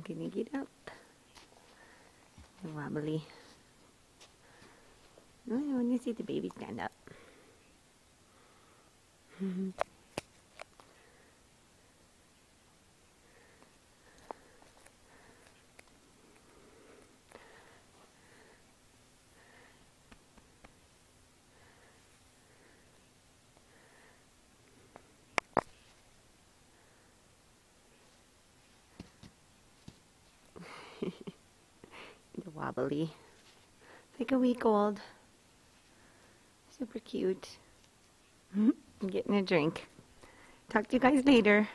Can you get up? Wobbly. When you see the baby stand up. the wobbly. Like a week old. Super cute. Getting a drink. Talk to you guys later.